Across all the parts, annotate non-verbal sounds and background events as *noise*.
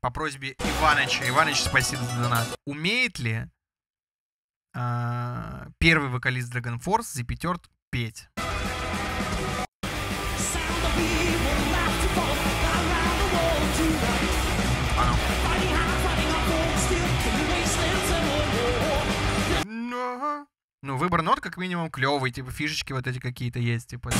по просьбе Иваныча. Иваныч, спасибо за донат. Умеет ли а, первый вокалист Dragon Force The Пятерт петь? Ну. Выбор нот как минимум клевый, типа фишечки вот эти какие-то есть, типа.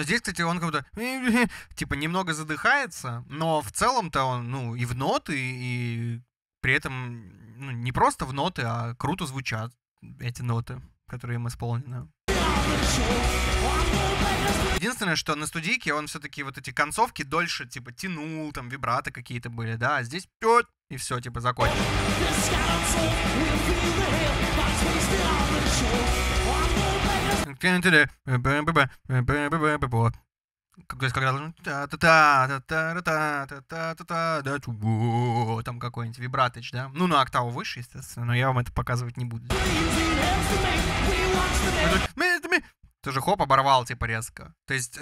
Но здесь, кстати, он как будто *laughs* типа немного задыхается, но в целом-то он, ну, и в ноты, и при этом ну, не просто в ноты, а круто звучат эти ноты, которые им исполнены. Единственное, что на студийке он все-таки вот эти концовки дольше, типа, тянул, там, вибраты какие-то были, да, а здесь пёт, и все, типа, закончил. Там какой-нибудь вибратыч, да? Ну, на октаву выше, естественно, но я вам это показывать не буду. Тоже хоп, оборвал, типа, резко. То есть,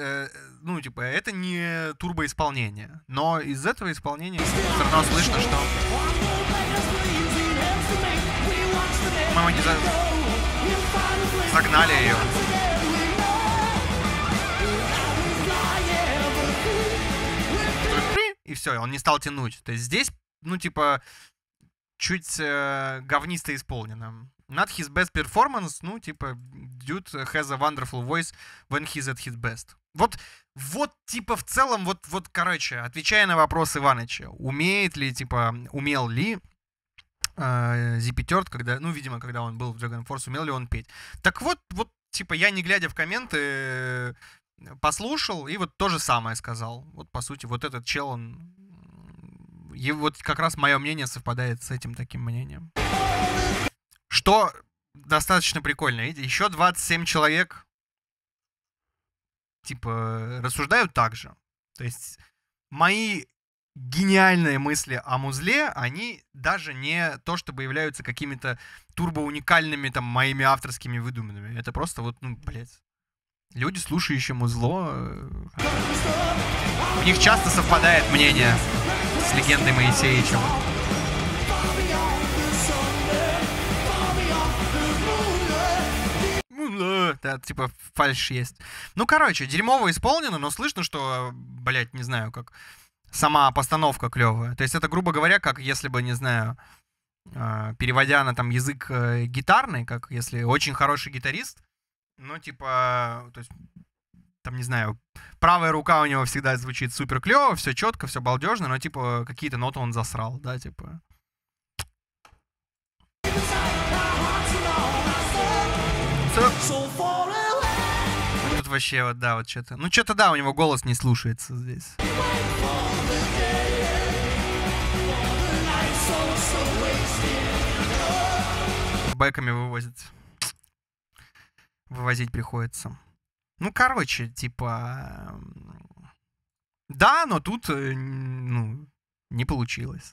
ну, типа, это не турбоисполнение. Но из этого исполнения все равно слышно, что... По-моему, не за... загнали ее. Все, он не стал тянуть. То есть здесь, ну, типа, чуть э, говнисто исполнено. Not his best performance, ну, типа, dude has a wonderful voice when he's at his best. Вот, вот, типа, в целом, вот, вот, короче, отвечая на вопрос Иваныча, умеет ли, типа, умел ли э, когда, ну, видимо, когда он был в Dragon Force, умел ли он петь. Так вот, вот, типа, я не глядя в комменты э, послушал и вот то же самое сказал. Вот, по сути, вот этот чел, он... И вот как раз мое мнение совпадает с этим таким мнением. Что достаточно прикольно. Еще 27 человек типа рассуждают так же. То есть мои гениальные мысли о музле, они даже не то, чтобы являются какими-то турбо-уникальными там моими авторскими выдуманными. Это просто вот, ну, блядь. Люди, слушающие музло, э, у них часто совпадает мнение с легендой Моисеичем. Да, типа фальш есть. Ну, короче, дерьмово исполнено, но слышно, что, блядь, не знаю, как сама постановка клевая. То есть это, грубо говоря, как если бы, не знаю, э, переводя на там язык э, гитарный, как если очень хороший гитарист, ну, типа, то есть, там, не знаю, правая рука у него всегда звучит супер клево, все четко, все балдежно, но, типа, какие-то ноты он засрал, да, типа. Тут вообще вот, да, вот что-то... Ну, что-то, да, у него голос не слушается здесь. Бэками вывозят. Вывозить приходится. Ну, короче, типа... Да, но тут, э, ну, не получилось.